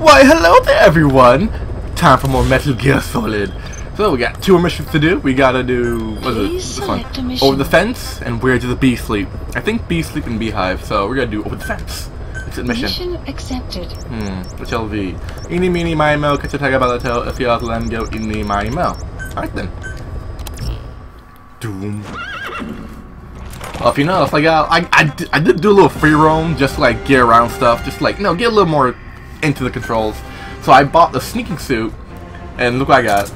Why, hello there, everyone! Time for more Metal Gear Solid. So we got two missions to do. We gotta do what is it? This one. select a mission. Over the fence and where does the bee sleep? I think bee sleep in beehive, so we're gonna do over the fence. It's a mission. Mission accepted. Hmm, which LV? Eeny, meeny, miny, mo, catch a tiger by the tail, if you have let go, eeny, miny, mo. Alright then. Doom. Well, if you notice, like, uh, I, I, I did do a little free roam, just to, like, get around stuff, just, like, you know, get a little more into the controls. So I bought the sneaking suit, and look what I got.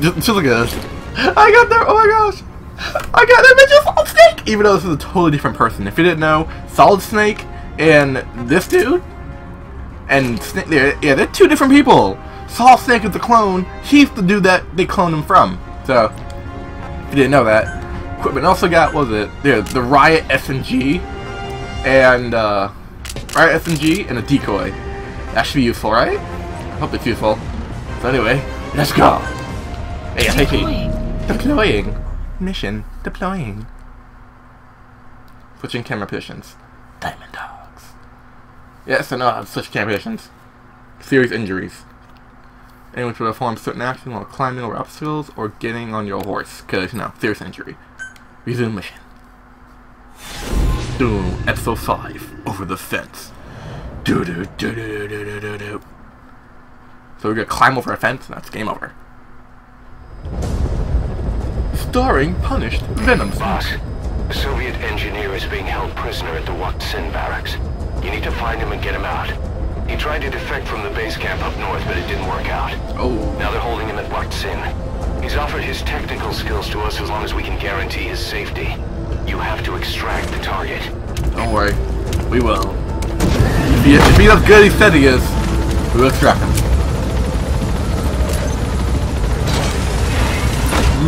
Just, just look at this. I got there, oh my gosh! I got that bitch Solid Snake! Even though this is a totally different person. If you didn't know, Solid Snake and this dude, and Snake, they're, yeah, they're two different people. Solid Snake is the clone, he's the dude that they cloned him from. So, if you didn't know that. Equipment also got, was it? The Riot SMG, and, uh, Riot SMG, and a decoy. That should be useful, right? I hope it's useful. So anyway, let's go! ASAP. Deploying. Deploying. Mission. Deploying. Switching camera positions. Diamond Dogs. Yes, I know how to switch camera positions. Serious injuries. Anyone to perform certain action while climbing over obstacles or getting on your horse. Cause, you know, serious injury. Resume mission. Doom, episode 5. Over the fence. Do do do do do do do do. So we're gonna climb over a fence and that's game over. Starring punished Venom Boss, a Soviet engineer is being held prisoner at the Wakh Sind barracks. You need to find him and get him out. He tried to defect from the base camp up north, but it didn't work out. Oh, Now they're holding him at Wakh Sind. He's offered his technical skills to us as long as we can guarantee his safety. You have to extract the target. don't worry. We will. If he, if he does good he said he is, we will extract him.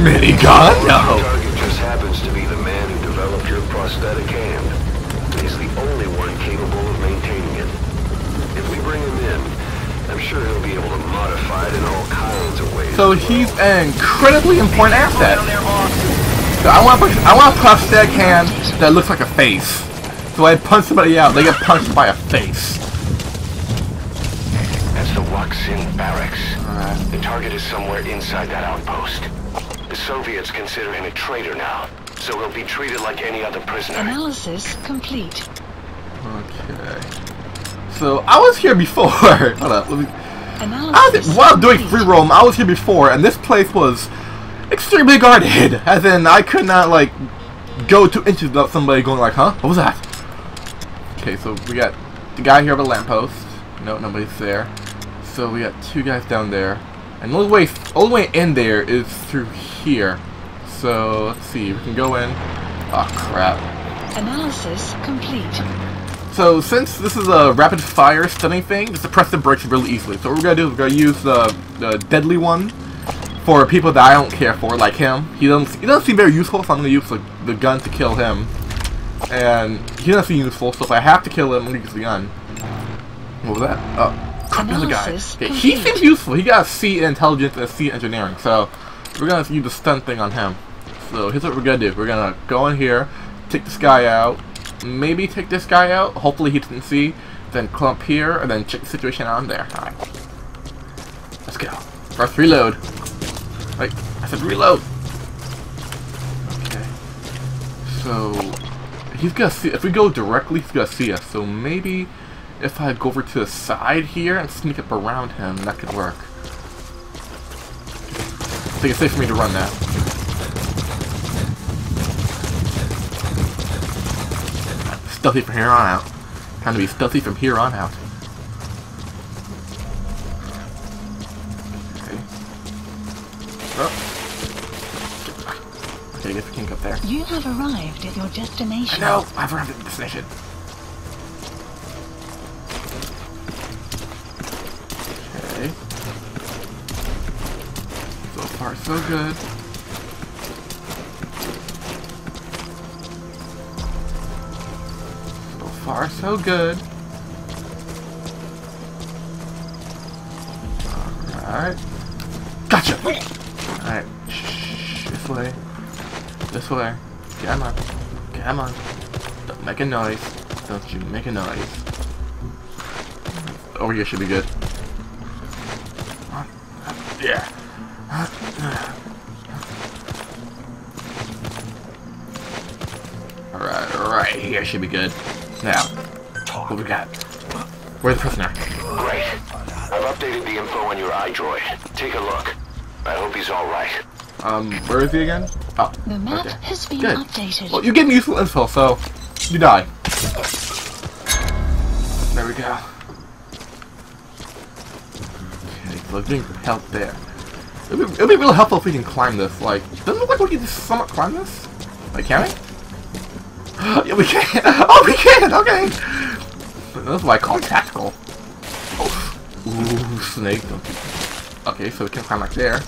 Minigun? No. target just happens to be the man who developed your prosthetic hand. He's the only one capable of maintaining it. If we bring him in, I'm sure he'll be able to modify it in all kinds of ways. So he's an incredibly important asset. So I want a- I want a prosthetic hand that looks like a face. So I punch somebody out, they get punched by a face. That's the Wakh Sind barracks. The target is somewhere inside that outpost. The Soviets consider him a traitor now, so he'll be treated like any other prisoner. Analysis complete. Okay. So I was here before. Hold up, let me I Analysis. was, while doing free roam, I was here before, and this place was extremely guarded. As in, I could not like go to inches without somebody going like, "Huh? What was that?" Okay, so we got the guy here at the lamppost. No, nobody's there. So we got two guys down there, and the only way, only way in there is through here. So let's see, we can go in. Oh crap. Analysis complete. So since this is a rapid fire stunning thing, just suppress the brakes really easily. So what we're gonna do is we're gonna use the, the deadly one for people that I don't care for, like him. He doesn't he doesn't seem very useful, so I'm gonna use the, the gun to kill him. And he doesn't seem useful, so if I have to kill him, I'm gonna use the gun. What was that? Oh, crap, another guy. He seems useful. He got a C in intelligence and a C in engineering, so we're gonna use the stun thing on him. So here's what we're gonna do. We're gonna go in here, take this guy out, maybe take this guy out. Hopefully he doesn't see. Then clump here, and then check the situation out in there. Alright. Let's go. First reload. Wait, I said reload. Okay. So he's gonna see if we go directly he's gonna see us. So maybe if I go over to the side here and sneak up around him, that could work. I think it's safe for me to run now. Stealthy from here on out. Time to be stealthy from here on out. Up there. You have arrived at your I destination. know! I've arrived at the destination. Okay. So far, so good. So far, so good. Alright. Gotcha! Alright. Shh. This way. This way. Come on. Come on. Don't make a noise. Don't you make a noise. Oh, Over here should be good. Yeah. Alright, alright, here should be good. Now, what we got? Where's the prisoner? Great. I've updated the info on your iDroid. Take a look. I hope he's alright. Um, where is he again? Oh, The map okay. has been Good. updated. Well, you gave me useful info, so you die. There we go. Okay, so I'm doing help there. It'll be, be real helpful if we can climb this. Like, doesn't it look like we can just somewhat climb this? Like, can we? yeah, we can. Oh, we can. Okay. That's what I call tactical. Oh, ooh, snake. Okay, so we can climb like there.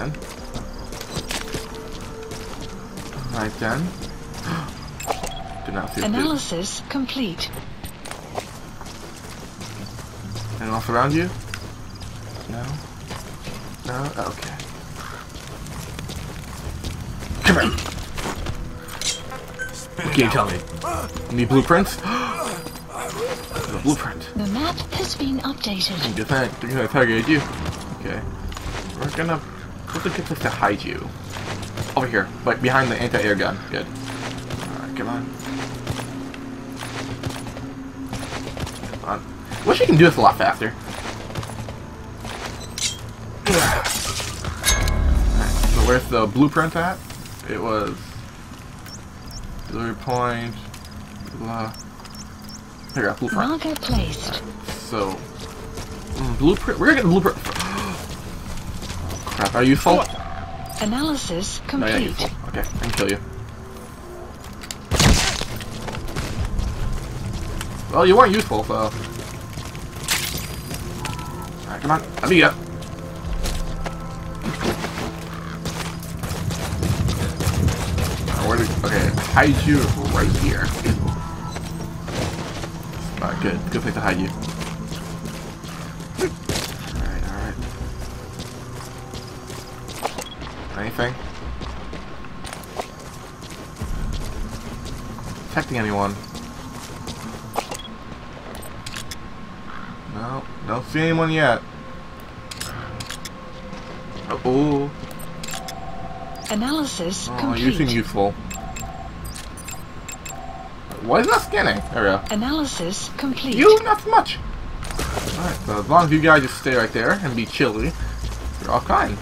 Then. Right then. Do not see the Analysis complete. Anyone else around you? No? No? Oh, okay. Come here! What can you tell me? Need blueprints? the blueprint. The map has been updated. Good thing. They're gonna target you. Okay. We're gonna quickly get this to hide you. Over here, like behind the anti-air gun. Good. Alright, come on. Come on. Wish you can do this a lot faster. Alright, so where's the blueprint at? It was delivery point. Blah. Here, got blueprint. Marker placed. So, mm, blueprint. We're gonna get the blueprint. Oh, crap, are you full? Oh. Analysis No, yeah, you're complete. full. Okay, I can kill you. Well, you weren't useful, so. Alright, come on. Let me get. Where did, okay, hide you right here. Alright, good. Good place to hide you. Anything? Detecting anyone? No, don't see anyone yet. Oh, ooh. Analysis oh you seem useful. Why is that scanning? There we go. Analysis complete. You, not so much. Alright, so as long as you guys just stay right there and be chilly, you're all fine.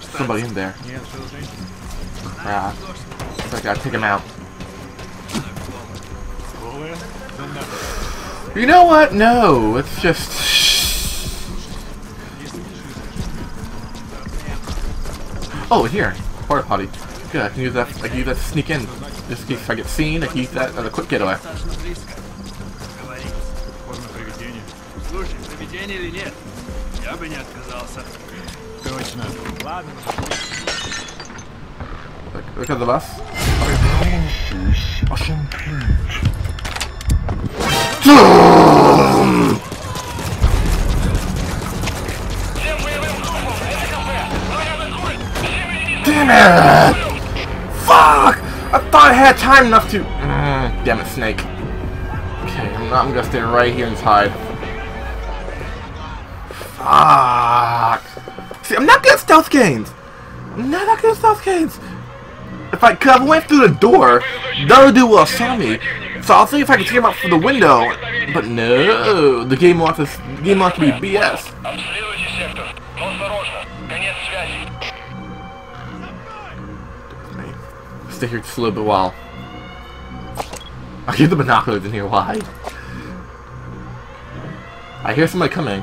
Somebody in there. Yeah. I gotta take him out. You know what? No, it's just. Oh, here, porta potty. Good, I can use that. I can use that to sneak in. Just in case I get seen, I can use that as a quick getaway. Достаточно близко. Говорит. Форма привидения. Слушай, привидение или нет? Я бы не отказался. Точно. Ладно. Look, look at the bus. Damn it! Fuck! I thought I had time enough to. Mm, damn it, Snake. Okay, I'm, not, I'm gonna stay right here and hide. Fuck. See, I'm not good at stealth games. I'm not good at stealth games. If I could, I went through the door, the other dude will saw me. So I'll see if I can take him out through the window. But no, the game wants us. The game wants to be BS. Stay here just a little bit while. I hear the binoculars in here. Why? I hear somebody coming.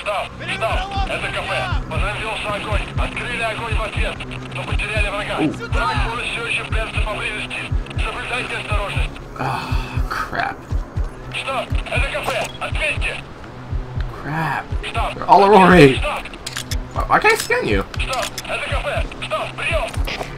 Стоп! Стоп! Это кафе! Возразился огонь! Открыли огонь в ответ! Но потеряли врага! Враг может все еще прятаться поблизости! Соблюдайте осторожность! Ah, crap. Стоп! Это кафе! Ответьте! Crap. Стоп! They're all over me. Стоп! Why why can't I scan you? Стоп! Это кафе! Стоп! Прием!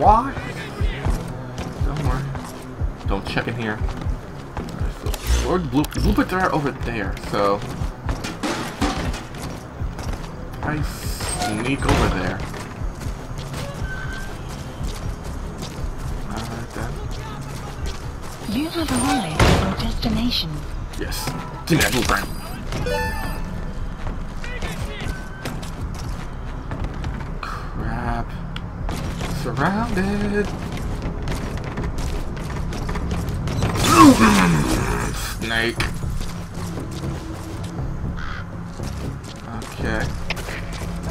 Why? Don't worry. Don't check in here. Alright, so, Where the blue, the are over there, so I sneak over there. Alright. You have arrived at your destination. Yes. Give me that blueprint. Surrounded. Snake. Okay.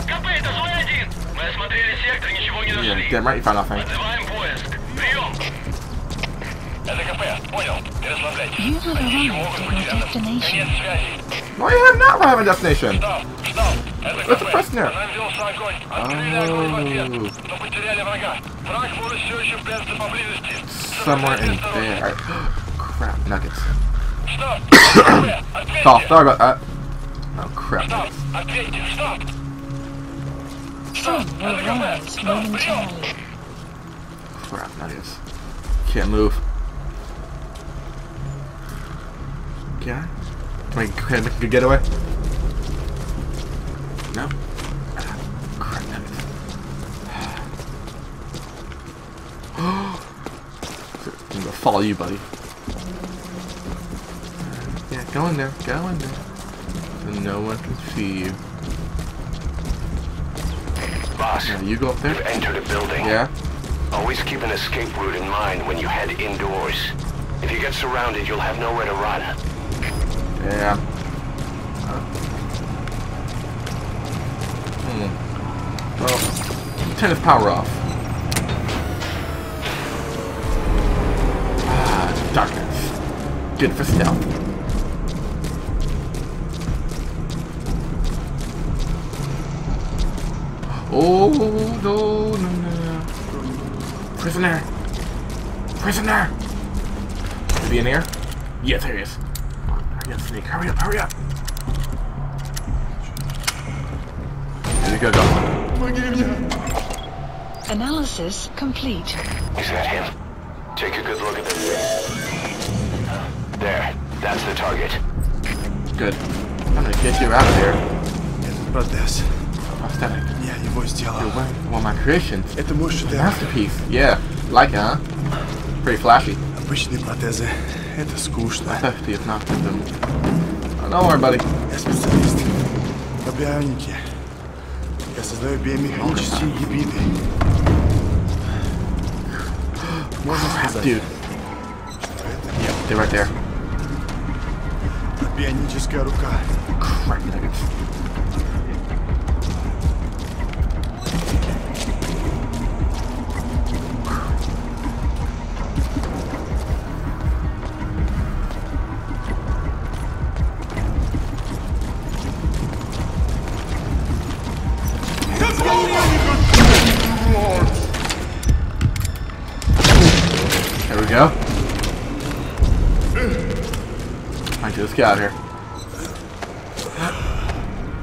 КП, это злой один! Мы осмотрели сектор, ничего не Yeah, damn right you found nothing. Называем поиск. Прием! Это КП, понял. Не расслабляйтесь. You have arrived at your destination. Конец связи. No, you have not arrived at destination. Стоп, стоп. Это What's the КП. question there? Занавелся огонь. Открыли огонь в ответ. Oh. Но потеряли врага. Враг может все еще прятаться поблизости. Somewhere Соблюдайте in осторожность. there. Crap, nuggets. Стоп! КП, ответьте! Oh, sorry about that. Oh, crap. Стоп! Ответьте! Стоп! Some will rise momentarily. Crap, nuggets. Can't move. Can I? Can I, can I make a good getaway? No? Crap. I'm gonna follow you, buddy. Yeah, go in there, go in there. So no one can see you. Boss, Now you go up there. you've there. entered a building. Yeah? Always keep an escape route in mind when you head indoors. If you get surrounded, you'll have nowhere to run. Yeah. Turn his power off. Ah, darkness. Good for stealth. Oh, no, no, no. Prisoner! Prisoner! Is he in here? Yes, there he is. Hurry up, Snake. Hurry up, hurry up. There go. Analysis complete. Is that him? Take a good look at this. There. That's the target. Good. I'm gonna get you out of here. Этот протез. Prosthetic. Я его You're сделал. wearing one of my creations. Это мой шедевр. Masterpiece. Yeah. Like it, huh? Pretty flashy. Обычные протезы. Это скучно. Masterpiece is not them. Oh, don't worry, buddy. Я специалист. По бионике. Я создаю биомеханические гибриды. Можно сказать, Dude, что это нет. they're right there. Бионическая рука. Crap nuggets. I just got here.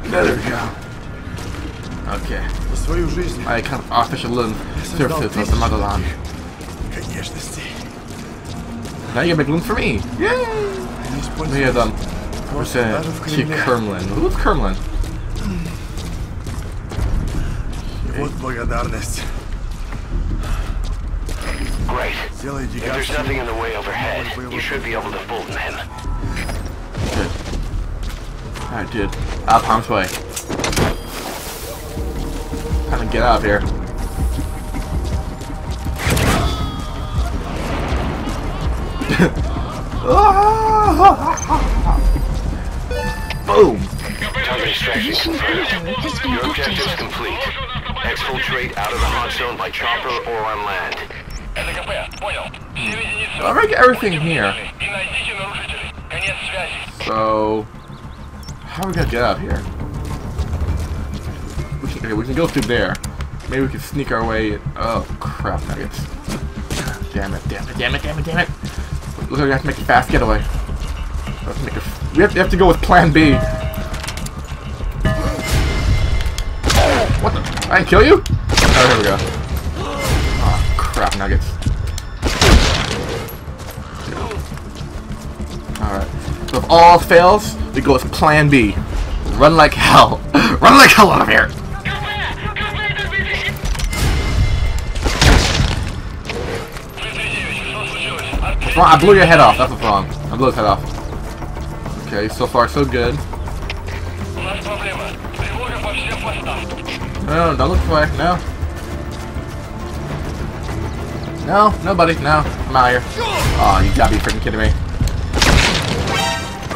There we go. Okay. За свою жизнь. I kind of artificial little surfaces of the motherland. Конечности. Now you can make rooms for me. Yay! Они Look используют at them. просто Percent даже в to Кремле. Kermlin. Who's Kermlin? Вот благодарность. Great. Сделай If there's гигантский nothing in the way overhead, you should be able to Fulton him. Alright, dude. Up of harm's way. Time to get out of here. Boom! Target extraction confirmed. Your objective is complete. Exfiltrate out of the hot zone by chopper or on land. I break everything here. So how are we gonna get out of here? We can, okay, we can go through there. Maybe we can sneak our way. Oh crap! Nuggets. Damn it! Damn it! Damn it! Damn it! Damn it! Looks like we have to make a fast getaway. We have to, make a, we have, we have to go with Plan B. What the? I didn't kill you? Oh, here we go. Oh crap! Nuggets. If all fails, we go with plan B. Run like hell. Run like hell out of here! I blew your head off, that's what's wrong. I blew his head off. Okay, so far so good. No, no, don't look away, no. No, nobody, no. I'm out here. Oh, you gotta be freaking kidding me.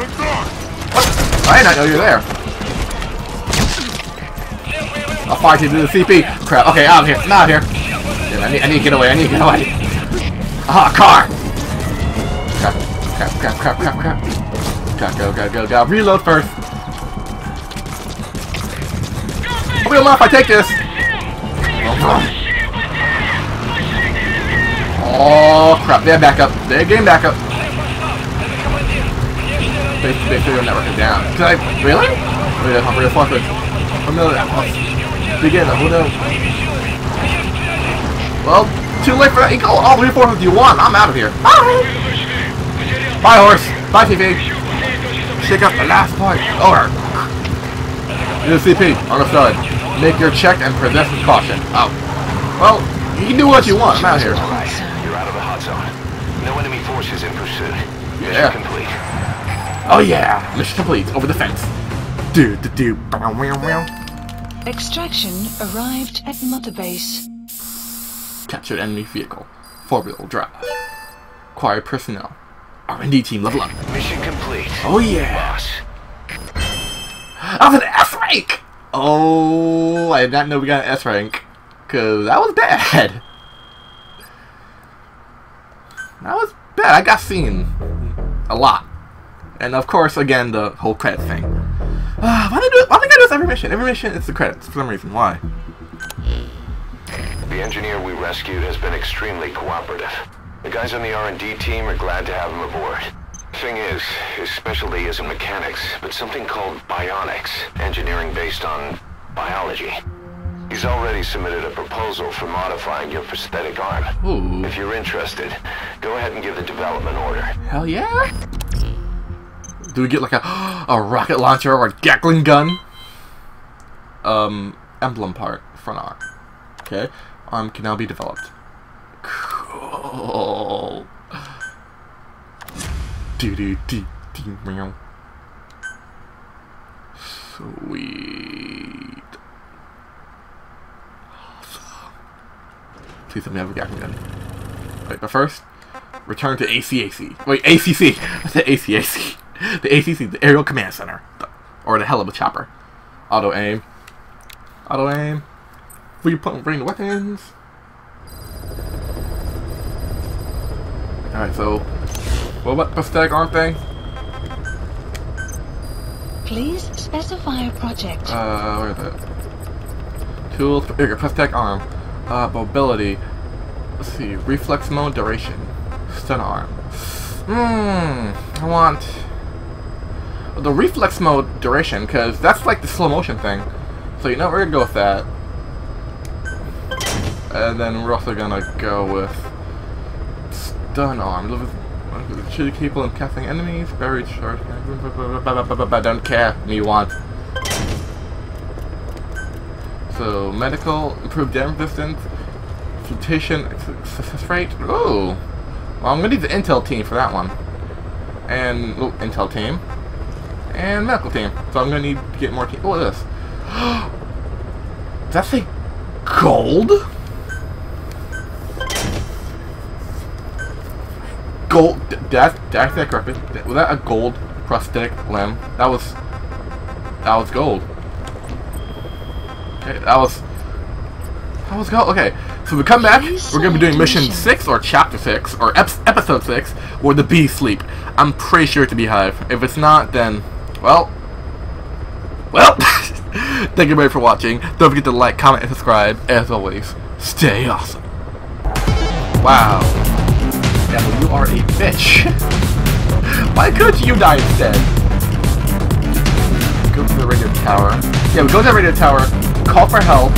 I did not know you were there. I'll fight you to the CP. Crap. Okay, out of here. I'm out of here. Yeah, I, need, I need to get away. I need to get away. Ah, car. Crap. Crap, crap, crap, crap, crap. Gotta go, gotta go, reload first. Hope you don't if I take this. Oh crap, they're back up. They're getting back up. They, they figure network is down. Can I, really? Wait, I'm really fuck with. Oh no, begin, oh, who knows? Well, too late for that. You can call all three forces you want. I'm out of here. Bye! Bye, horse. Bye, TV. Shake up the last part. Over. UCP, understood. Make your check and possess with caution. Oh. Well, you can do what you want. I'm out here. You're out of the hot zone. No enemy forces in pursuit. Yeah. Complete. Oh yeah, mission complete. Over the fence. Do do do. Bow, meow, meow. Extraction arrived at Mother Base. Captured enemy vehicle. Four-wheel drive. Acquired personnel. R&D team level up. Mission complete. Oh yeah. Boss. I was an S rank. Oh, I did not know we got an S rank. Cause that was bad. That was bad. I got seen a lot. And of course, again, the whole credit thing. Uh, why they do? Why they gotta do this every mission? Every mission, it's the credits for some reason. Why? The engineer we rescued has been extremely cooperative. The guys on the R&D team are glad to have him aboard. Thing is, his specialty isn't mechanics, but something called bionics, engineering based on biology. He's already submitted a proposal for modifying your prosthetic arm. Ooh. If you're interested, go ahead and give the development order. Hell yeah! Do we get like a a rocket launcher or a Gatling gun? Um, emblem part, front arm. Okay, arm can now be developed. Cool. Do do do do meow. Sweet. Awesome. Please let me have a Gatling gun. Wait, but first, return to ACAC. Wait, ACC. I said ACAC. The ACC, the Aerial Command Center. The- or the hell of a chopper. Auto aim. Auto aim. Will you put, bring the weapons? Alright, so. What about prosthetic arm thing? Please specify a project. Uh, where is it? Tools, here, you go, prosthetic arm. Uh, mobility. Let's see, reflex mode, duration. Stun arm. Hmm, I want the reflex mode duration, because that's like the slow motion thing. So you know, we're gonna go with that. And then we're also gonna go with stun arm. Live with- Shoot people and casting enemies, buried charge. Don't care. Me want. So medical, improved damage resistance, flotation success rate. Ooh. Well, I'm gonna need the intel team for that one. And oh, intel team. And medical team. So I'm gonna need to get more team. What is this? Does that say gold? Gold. Did I, did I say that correctly? Was that a gold prosthetic limb? That was. That was gold. Okay, that was. That was go. Okay, so we come back. We're gonna be doing mission six or chapter six or ep episode six, where the bees sleep. I'm pretty sure it's a beehive. If it's not, then well, well. Thank you very for watching. Don't forget to like, comment, and subscribe. As always, stay awesome. Wow. Yeah, you are a bitch. Why couldn't you die instead? Go to the radio tower. Yeah, we go to the radio tower, call for help.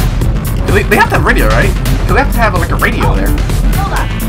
They, they have to have radio, right? Because they have to have like a radio there. Hold up.